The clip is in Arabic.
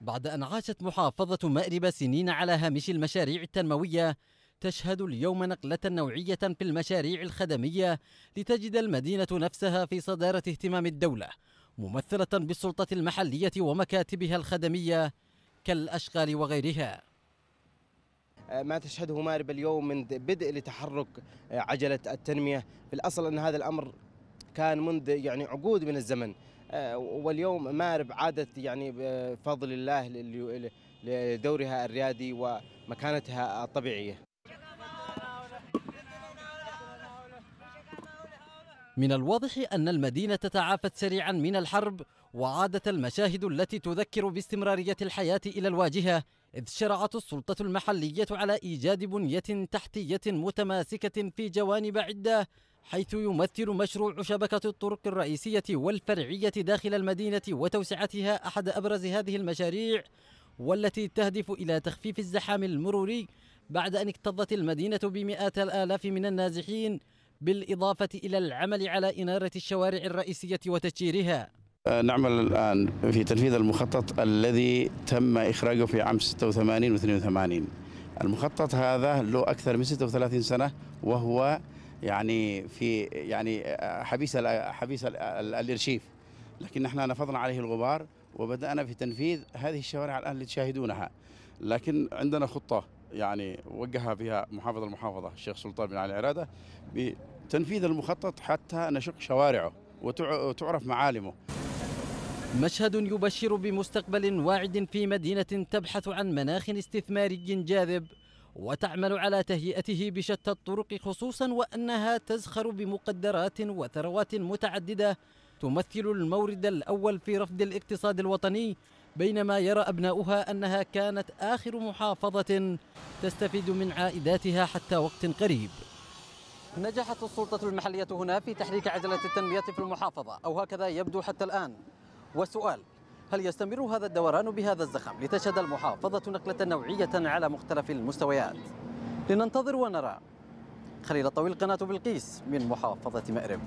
بعد أن عاشت محافظة مأرب سنين على هامش المشاريع التنموية تشهد اليوم نقلة نوعية في المشاريع الخدمية لتجد المدينة نفسها في صدارة اهتمام الدولة ممثلة بالسلطة المحلية ومكاتبها الخدمية كالأشغال وغيرها. ما تشهده مأرب اليوم من بدء لتحرك عجلة التنمية. في الأصل أن هذا الأمر كان منذ يعني عقود من الزمن. واليوم مارب عادت يعني بفضل الله لدورها الريادي ومكانتها الطبيعية. من الواضح أن المدينة تعافت سريعا من الحرب وعادت المشاهد التي تذكر باستمرارية الحياة إلى الواجهة إذ شرعت السلطة المحلية على إيجاد بنية تحتية متماسكة في جوانب عدة حيث يمثل مشروع شبكة الطرق الرئيسية والفرعية داخل المدينة وتوسعتها أحد أبرز هذه المشاريع والتي تهدف إلى تخفيف الزحام المروري بعد أن اكتظت المدينة بمئات الآلاف من النازحين بالإضافة إلى العمل على إنارة الشوارع الرئيسية وتشجيرها. نعمل الآن في تنفيذ المخطط الذي تم إخراجه في عام 86 و 82 المخطط هذا له أكثر من 36 سنة وهو يعني في يعني حبيس حبيس الإرشيف. لكن نحن نفضنا عليه الغبار وبدأنا في تنفيذ هذه الشوارع الآن اللي تشاهدونها. لكن عندنا خطة يعني وجهها فيها محافظ المحافظة الشيخ سلطان بن علي عرادة بتنفيذ المخطط حتى نشق شوارعه وتعرف معالمه. مشهد يبشر بمستقبل واعد في مدينة تبحث عن مناخ استثماري جاذب. وتعمل على تهيئته بشتى الطرق خصوصا وأنها تزخر بمقدرات وثروات متعددة تمثل المورد الأول في رفض الاقتصاد الوطني بينما يرى أبناؤها أنها كانت آخر محافظة تستفيد من عائداتها حتى وقت قريب. نجحت السلطة المحلية هنا في تحريك عجلة التنمية في المحافظة أو هكذا يبدو حتى الآن. والسؤال هل يستمر هذا الدوران بهذا الزخم لتشهد المحافظة نقلة نوعية على مختلف المستويات؟ لننتظر ونرى. خليل الطويل قناة بلقيس من محافظة مأرب.